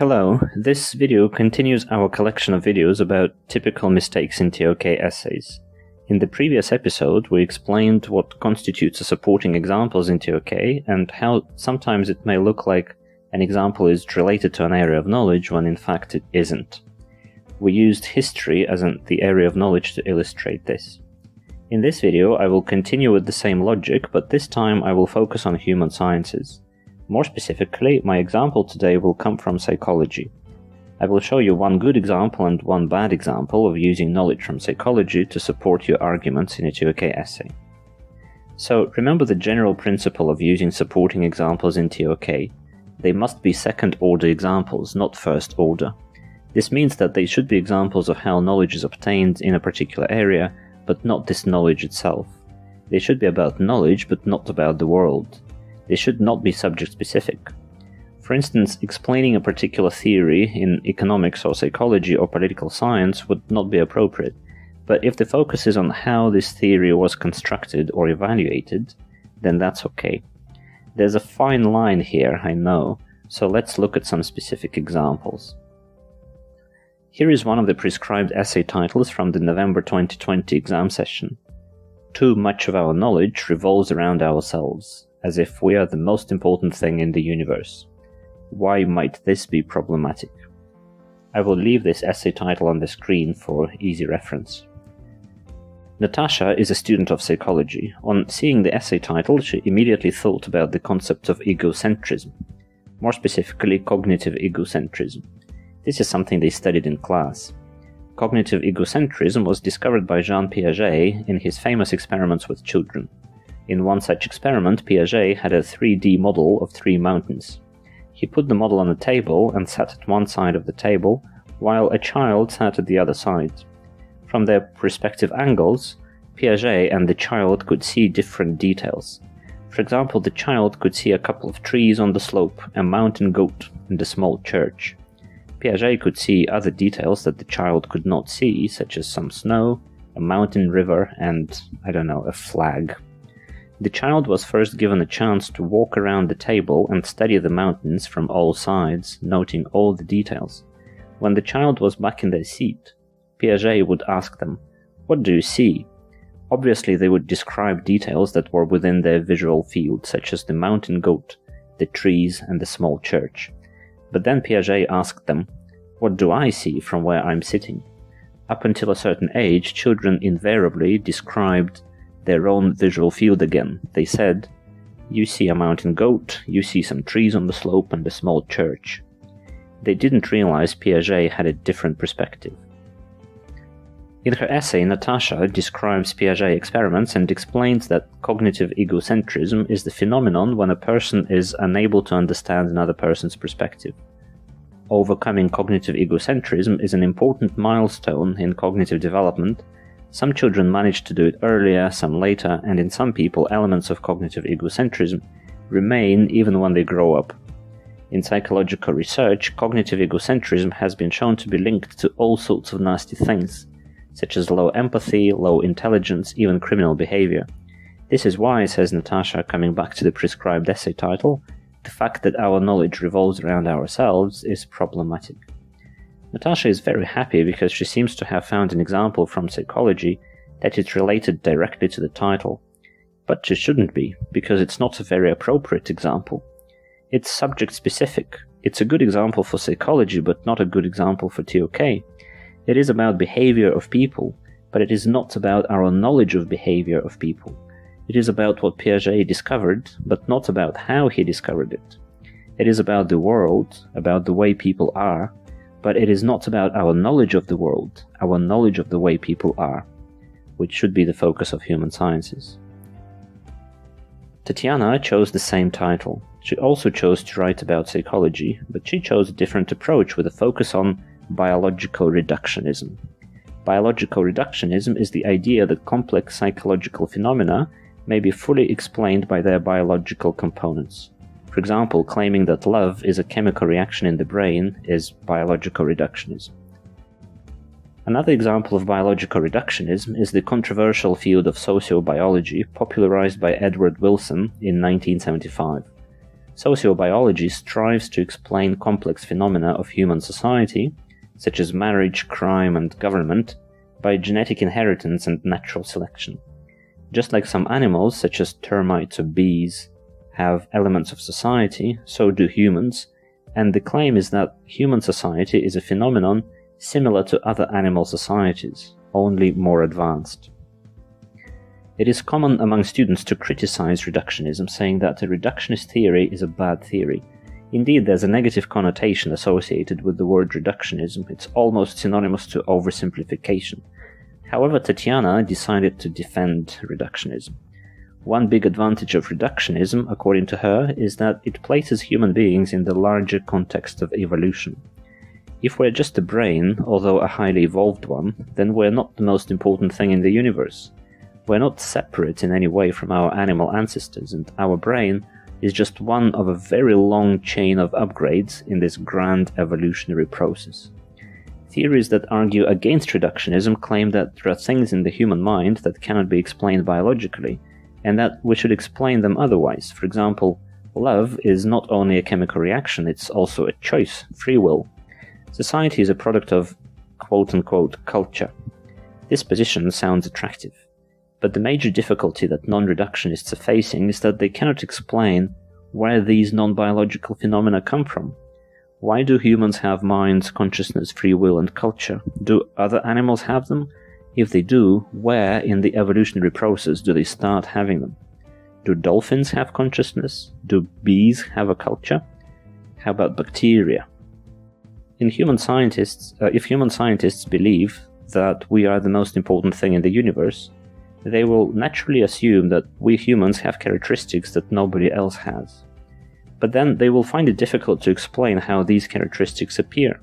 Hello, this video continues our collection of videos about typical mistakes in TOK essays. In the previous episode, we explained what constitutes a supporting examples in TOK and how sometimes it may look like an example is related to an area of knowledge when in fact it isn't. We used history as an, the area of knowledge to illustrate this. In this video, I will continue with the same logic, but this time I will focus on human sciences. More specifically, my example today will come from psychology. I will show you one good example and one bad example of using knowledge from psychology to support your arguments in a TOK essay. So, remember the general principle of using supporting examples in TOK. They must be second order examples, not first order. This means that they should be examples of how knowledge is obtained in a particular area, but not this knowledge itself. They should be about knowledge, but not about the world. They should not be subject specific. For instance, explaining a particular theory in economics or psychology or political science would not be appropriate, but if the focus is on how this theory was constructed or evaluated, then that's okay. There's a fine line here, I know, so let's look at some specific examples. Here is one of the prescribed essay titles from the November 2020 exam session. Too much of our knowledge revolves around ourselves as if we are the most important thing in the universe. Why might this be problematic? I will leave this essay title on the screen for easy reference. Natasha is a student of psychology. On seeing the essay title, she immediately thought about the concept of egocentrism, more specifically, cognitive egocentrism. This is something they studied in class. Cognitive egocentrism was discovered by Jean Piaget in his famous experiments with children. In one such experiment, Piaget had a 3D model of three mountains. He put the model on a table and sat at one side of the table, while a child sat at the other side. From their respective angles, Piaget and the child could see different details. For example, the child could see a couple of trees on the slope, a mountain goat, and a small church. Piaget could see other details that the child could not see, such as some snow, a mountain river, and, I don't know, a flag the child was first given a chance to walk around the table and study the mountains from all sides, noting all the details. When the child was back in their seat, Piaget would ask them, What do you see? Obviously, they would describe details that were within their visual field, such as the mountain goat, the trees, and the small church. But then Piaget asked them, What do I see from where I'm sitting? Up until a certain age, children invariably described their own visual field again. They said, You see a mountain goat, you see some trees on the slope, and a small church. They didn't realize Piaget had a different perspective. In her essay, Natasha describes Piaget experiments and explains that cognitive egocentrism is the phenomenon when a person is unable to understand another person's perspective. Overcoming cognitive egocentrism is an important milestone in cognitive development some children manage to do it earlier, some later, and in some people, elements of cognitive egocentrism remain even when they grow up. In psychological research, cognitive egocentrism has been shown to be linked to all sorts of nasty things, such as low empathy, low intelligence, even criminal behavior. This is why, says Natasha, coming back to the prescribed essay title, the fact that our knowledge revolves around ourselves is problematic. Natasha is very happy because she seems to have found an example from psychology that is related directly to the title. But she shouldn't be, because it's not a very appropriate example. It's subject specific. It's a good example for psychology, but not a good example for TOK. It is about behavior of people, but it is not about our knowledge of behavior of people. It is about what Piaget discovered, but not about how he discovered it. It is about the world, about the way people are, but it is not about our knowledge of the world, our knowledge of the way people are, which should be the focus of human sciences. Tatiana chose the same title. She also chose to write about psychology, but she chose a different approach with a focus on biological reductionism. Biological reductionism is the idea that complex psychological phenomena may be fully explained by their biological components. For example, claiming that love is a chemical reaction in the brain is biological reductionism. Another example of biological reductionism is the controversial field of sociobiology popularized by Edward Wilson in 1975. Sociobiology strives to explain complex phenomena of human society, such as marriage, crime, and government, by genetic inheritance and natural selection. Just like some animals, such as termites or bees, have elements of society, so do humans, and the claim is that human society is a phenomenon similar to other animal societies, only more advanced. It is common among students to criticize reductionism, saying that a reductionist theory is a bad theory. Indeed, there's a negative connotation associated with the word reductionism. It's almost synonymous to oversimplification. However, Tatiana decided to defend reductionism. One big advantage of reductionism, according to her, is that it places human beings in the larger context of evolution. If we're just a brain, although a highly evolved one, then we're not the most important thing in the universe. We're not separate in any way from our animal ancestors, and our brain is just one of a very long chain of upgrades in this grand evolutionary process. Theories that argue against reductionism claim that there are things in the human mind that cannot be explained biologically, and that we should explain them otherwise. For example, love is not only a chemical reaction, it's also a choice, free will. Society is a product of quote unquote culture. This position sounds attractive, but the major difficulty that non reductionists are facing is that they cannot explain where these non biological phenomena come from. Why do humans have minds, consciousness, free will, and culture? Do other animals have them? If they do, where in the evolutionary process do they start having them? Do dolphins have consciousness? Do bees have a culture? How about bacteria? In human scientists, uh, if human scientists believe that we are the most important thing in the universe, they will naturally assume that we humans have characteristics that nobody else has but then they will find it difficult to explain how these characteristics appear.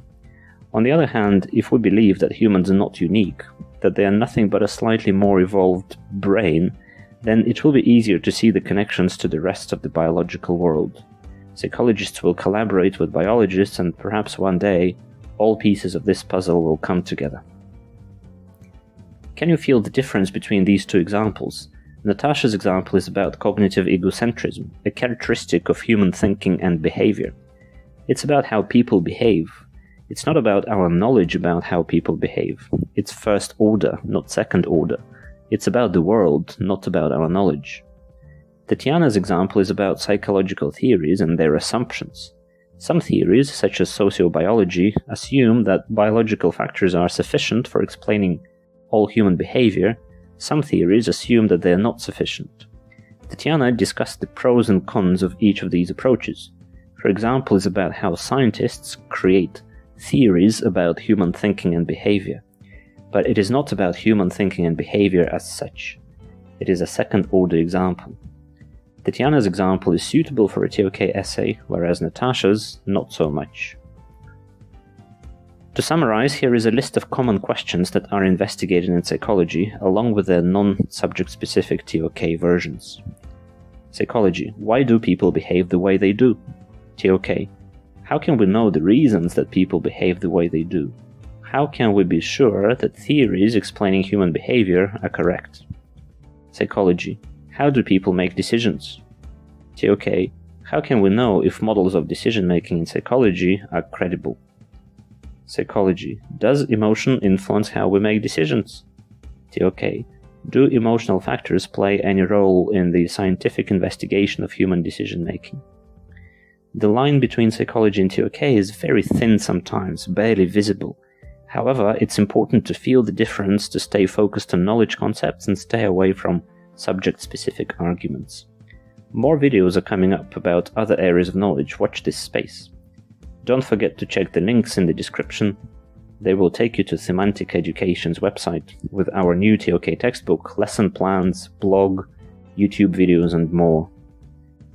On the other hand, if we believe that humans are not unique, that they are nothing but a slightly more evolved brain, then it will be easier to see the connections to the rest of the biological world. Psychologists will collaborate with biologists, and perhaps one day, all pieces of this puzzle will come together. Can you feel the difference between these two examples? Natasha's example is about cognitive egocentrism, a characteristic of human thinking and behavior. It's about how people behave. It's not about our knowledge about how people behave. It's first order, not second order. It's about the world, not about our knowledge. Tatiana's example is about psychological theories and their assumptions. Some theories, such as sociobiology, assume that biological factors are sufficient for explaining all human behavior, some theories assume that they are not sufficient. Tatiana discussed the pros and cons of each of these approaches. Her example is about how scientists create theories about human thinking and behavior, but it is not about human thinking and behavior as such. It is a second order example. Tatiana's example is suitable for a TOK essay, whereas Natasha's not so much. To summarize, here is a list of common questions that are investigated in psychology, along with their non-subject specific TOK versions. Psychology. Why do people behave the way they do? TOK. How can we know the reasons that people behave the way they do? How can we be sure that theories explaining human behavior are correct? Psychology. How do people make decisions? TOK. How can we know if models of decision making in psychology are credible? Psychology. Does emotion influence how we make decisions? TOK. Do emotional factors play any role in the scientific investigation of human decision making? The line between psychology and TOK is very thin sometimes, barely visible. However, it's important to feel the difference to stay focused on knowledge concepts and stay away from subject specific arguments. More videos are coming up about other areas of knowledge, watch this space. Don't forget to check the links in the description. They will take you to Themantic Education's website with our new TOK textbook, lesson plans, blog, YouTube videos, and more.